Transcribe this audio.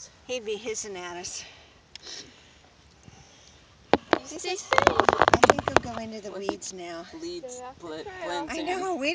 animals. He'd be hissing at us. Stay. I think they'll go into the weeds now. Leads, bl blends I in. know, we